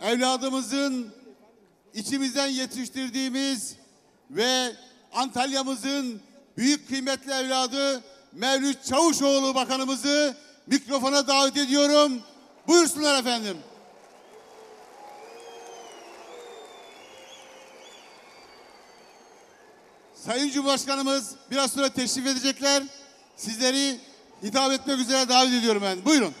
evladımızın içimizden yetiştirdiğimiz ve Antalya'mızın büyük kıymetli evladı Mevlüt Çavuşoğlu Bakanımızı mikrofona davet ediyorum. Buyursunlar efendim. Sayın Cumhurbaşkanımız biraz sonra teşrif edecekler. Sizleri hitap etmek üzere davet ediyorum ben. Buyurun.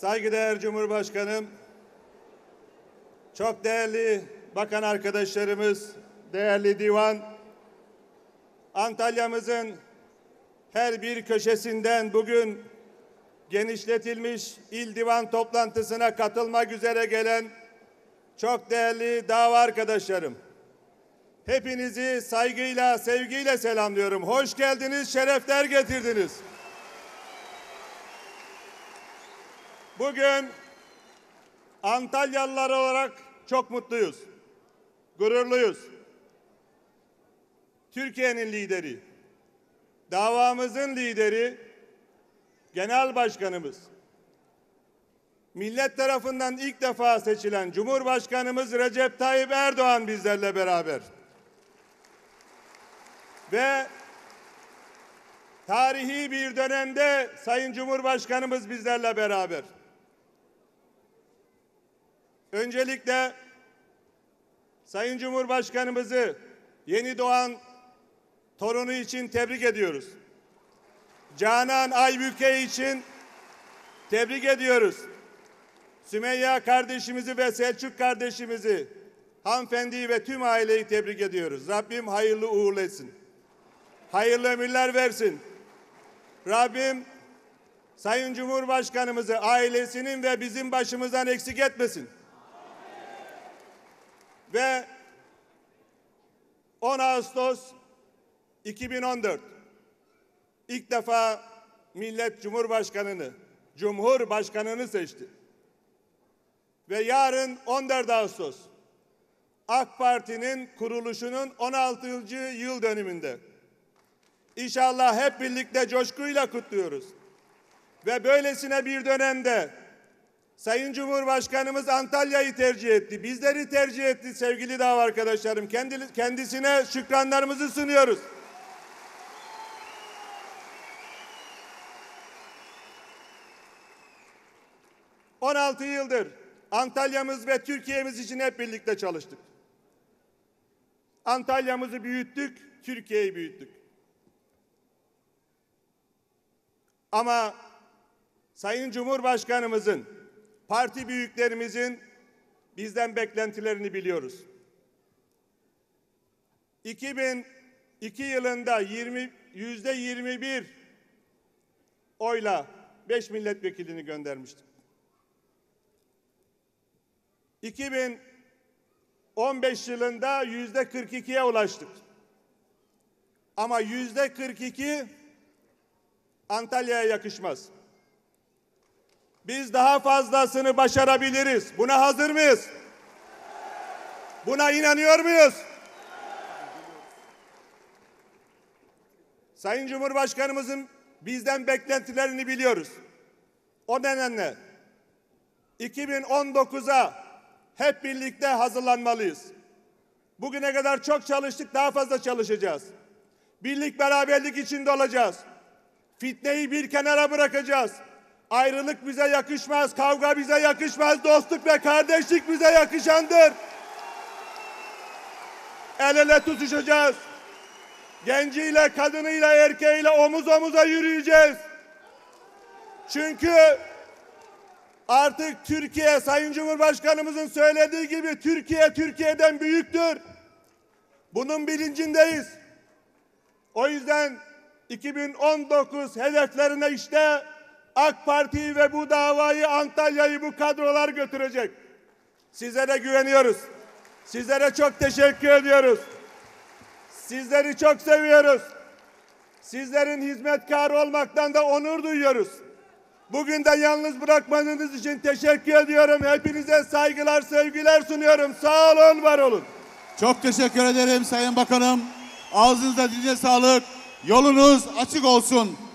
Saygıdeğer Cumhurbaşkanım, çok değerli bakan arkadaşlarımız, değerli divan, Antalya'mızın her bir köşesinden bugün genişletilmiş il divan toplantısına katılmak üzere gelen çok değerli dava arkadaşlarım. Hepinizi saygıyla, sevgiyle selamlıyorum. Hoş geldiniz, şerefler getirdiniz. Bugün Antalyalılar olarak çok mutluyuz. Gururluyuz. Türkiye'nin lideri, davamızın lideri, genel başkanımız, millet tarafından ilk defa seçilen Cumhurbaşkanımız Recep Tayyip Erdoğan bizlerle beraber. Ve tarihi bir dönemde Sayın Cumhurbaşkanımız bizlerle beraber. Öncelikle Sayın Cumhurbaşkanımızı yeni doğan torunu için tebrik ediyoruz. Canan Aybüke için tebrik ediyoruz. Sümeyya kardeşimizi ve Selçuk kardeşimizi, hanımefendiyi ve tüm aileyi tebrik ediyoruz. Rabbim hayırlı uğurlu etsin. Hayırlı ömürler versin. Rabbim Sayın Cumhurbaşkanımızı ailesinin ve bizim başımızdan eksik etmesin. Ve 10 Ağustos 2014 ilk defa millet cumhurbaşkanını, cumhurbaşkanını seçti. Ve yarın 14 Ağustos AK Parti'nin kuruluşunun 16. yıl dönümünde. İnşallah hep birlikte coşkuyla kutluyoruz. Ve böylesine bir dönemde Sayın Cumhurbaşkanımız Antalya'yı tercih etti. Bizleri tercih etti sevgili dava arkadaşlarım. Kendi, kendisine şükranlarımızı sunuyoruz. ...16 yıldır Antalya'mız ve Türkiye'miz için hep birlikte çalıştık. Antalya'mızı büyüttük, Türkiye'yi büyüttük. Ama Sayın Cumhurbaşkanımızın, parti büyüklerimizin bizden beklentilerini biliyoruz. 2002 yılında 20 yüzde 21 oyla 5 milletvekilini göndermiştik. 2015 yılında yüzde 42'ye ulaştık. Ama yüzde 42 Antalya'ya yakışmaz. Biz daha fazlasını başarabiliriz. Buna hazır mıyız? Buna inanıyor muyuz? Sayın Cumhurbaşkanımızın bizden beklentilerini biliyoruz. O nedenle 2019'a hep birlikte hazırlanmalıyız. Bugüne kadar çok çalıştık, daha fazla çalışacağız. Birlik beraberlik içinde olacağız. Fitneyi bir kenara bırakacağız. Ayrılık bize yakışmaz, kavga bize yakışmaz, dostluk ve kardeşlik bize yakışandır. El ele tutuşacağız. Genciyle, kadınıyla, erkeğiyle omuz omuza yürüyeceğiz. Çünkü artık Türkiye, Sayın Cumhurbaşkanımızın söylediği gibi Türkiye, Türkiye'den büyüktür. Bunun bilincindeyiz. O yüzden 2019 hedeflerine işte AK Parti ve bu davayı Antalya'yı bu kadrolar götürecek. Sizlere güveniyoruz. Sizlere çok teşekkür ediyoruz. Sizleri çok seviyoruz. Sizlerin hizmetkarı olmaktan da onur duyuyoruz. Bugün de yalnız bırakmadığınız için teşekkür ediyorum. Hepinize saygılar, sevgiler sunuyorum. Sağ olun, var olun. Çok teşekkür ederim Sayın Bakanım. Ağzınıza dilinize sağlık. Yolunuz açık olsun.